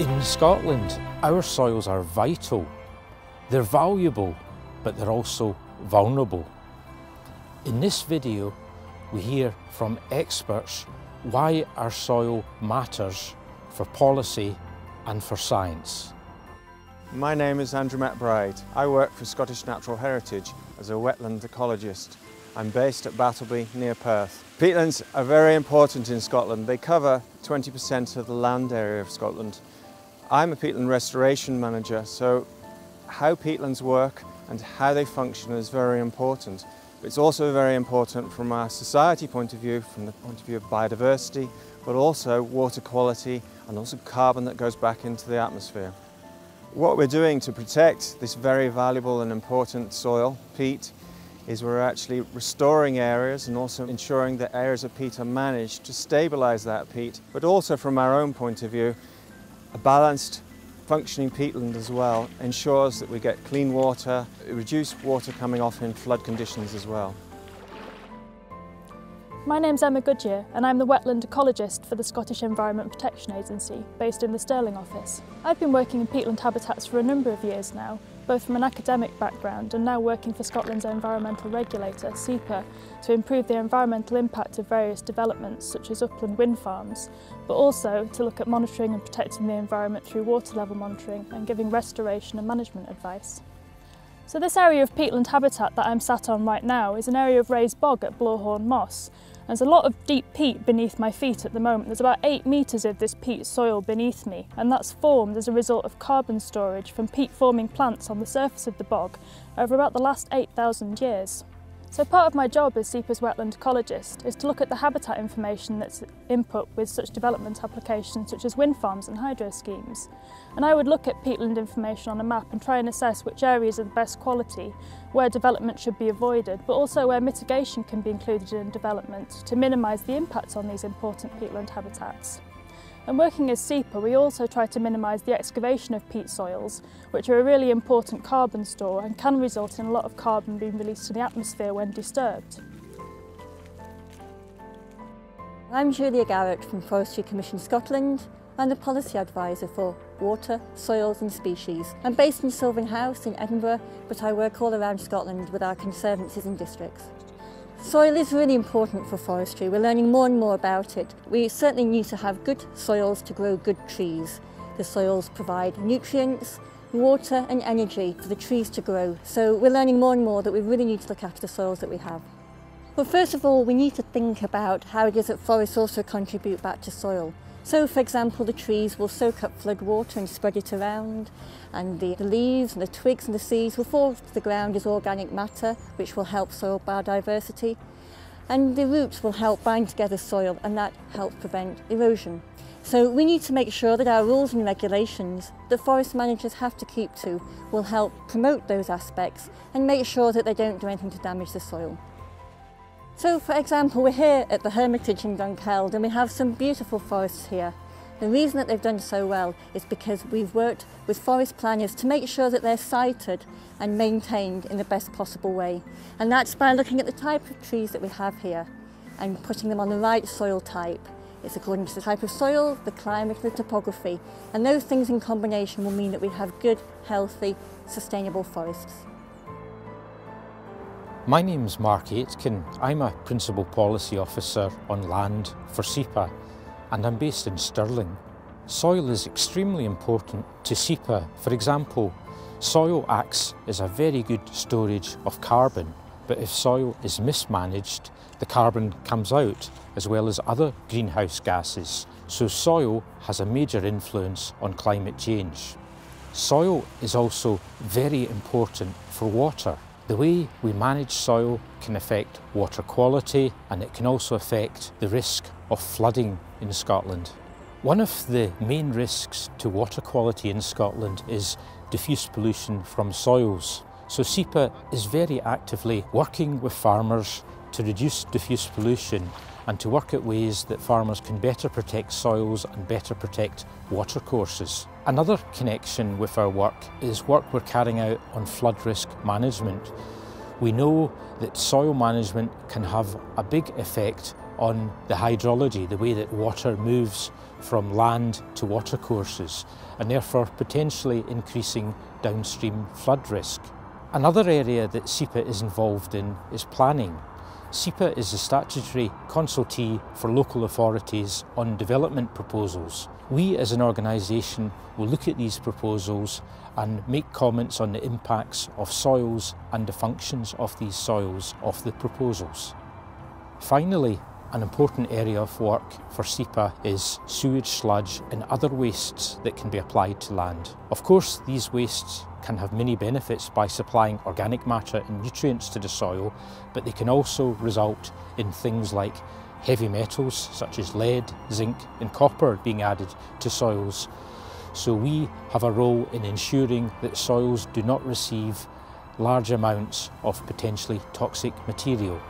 In Scotland, our soils are vital. They're valuable, but they're also vulnerable. In this video, we hear from experts why our soil matters for policy and for science. My name is Andrew McBride. I work for Scottish Natural Heritage as a wetland ecologist. I'm based at Battleby near Perth. Peatlands are very important in Scotland. They cover 20% of the land area of Scotland. I'm a peatland restoration manager, so how peatlands work and how they function is very important. It's also very important from a society point of view, from the point of view of biodiversity, but also water quality and also carbon that goes back into the atmosphere. What we're doing to protect this very valuable and important soil, peat, is we're actually restoring areas and also ensuring that areas of peat are managed to stabilise that peat, but also from our own point of view, a balanced functioning peatland as well ensures that we get clean water, reduce water coming off in flood conditions as well. My name's Emma Goodyer and I'm the wetland ecologist for the Scottish Environment Protection Agency based in the Stirling office. I've been working in peatland habitats for a number of years now, both from an academic background and now working for Scotland's environmental regulator, SEPA, to improve the environmental impact of various developments such as upland wind farms, but also to look at monitoring and protecting the environment through water level monitoring and giving restoration and management advice. So this area of peatland habitat that I'm sat on right now is an area of raised bog at Blawhorn Moss, There's a lot of deep peat beneath my feet at the moment. There's about eight metres of this peat soil beneath me, and that's formed as a result of carbon storage from peat forming plants on the surface of the bog over about the last 8,000 years. So part of my job as SEPA's wetland ecologist is to look at the habitat information that's input with such development applications such as wind farms and hydro schemes. And I would look at peatland information on a map and try and assess which areas are the best quality, where development should be avoided, but also where mitigation can be included in development to minimise the impacts on these important peatland habitats. And working as SEPA, we also try to minimise the excavation of peat soils, which are a really important carbon store and can result in a lot of carbon being released to the atmosphere when disturbed. I'm Julia Garritt from Forestry Commission Scotland. I'm the Policy Advisor for Water, Soils and Species. I'm based in Sylvan House in Edinburgh, but I work all around Scotland with our conservancies and districts. Soil is really important for forestry. We're learning more and more about it. We certainly need to have good soils to grow good trees. The soils provide nutrients, water and energy for the trees to grow. So we're learning more and more that we really need to look after the soils that we have. Well, first of all, we need to think about how it is that forests also contribute back to soil. So, for example, the trees will soak up flood water and spread it around, and the, the leaves and the twigs and the seeds will fall to the ground as organic matter, which will help soil biodiversity. And the roots will help bind together soil, and that helps prevent erosion. So we need to make sure that our rules and regulations that forest managers have to keep to will help promote those aspects and make sure that they don't do anything to damage the soil. So for example, we're here at the Hermitage in Dunkeld and we have some beautiful forests here. The reason that they've done so well is because we've worked with forest planners to make sure that they're sited and maintained in the best possible way. And that's by looking at the type of trees that we have here and putting them on the right soil type. It's according to the type of soil, the climate the topography. And those things in combination will mean that we have good, healthy, sustainable forests. My name's Mark Aitken. I'm a Principal Policy Officer on land for SEPA and I'm based in Stirling. Soil is extremely important to SEPA. For example, soil acts as a very good storage of carbon, but if soil is mismanaged, the carbon comes out as well as other greenhouse gases. So soil has a major influence on climate change. Soil is also very important for water. The way we manage soil can affect water quality and it can also affect the risk of flooding in Scotland. One of the main risks to water quality in Scotland is diffuse pollution from soils. So SEPA is very actively working with farmers to reduce diffuse pollution and to work out ways that farmers can better protect soils and better protect watercourses. Another connection with our work is work we're carrying out on flood risk management. We know that soil management can have a big effect on the hydrology, the way that water moves from land to watercourses, and therefore potentially increasing downstream flood risk. Another area that SEPA is involved in is planning. SEPA is the statutory consultee for local authorities on development proposals. We as an organisation will look at these proposals and make comments on the impacts of soils and the functions of these soils of the proposals. Finally, an important area of work for SEPA is sewage sludge and other wastes that can be applied to land. Of course, these wastes can have many benefits by supplying organic matter and nutrients to the soil, but they can also result in things like heavy metals such as lead, zinc and copper being added to soils. So we have a role in ensuring that soils do not receive large amounts of potentially toxic material.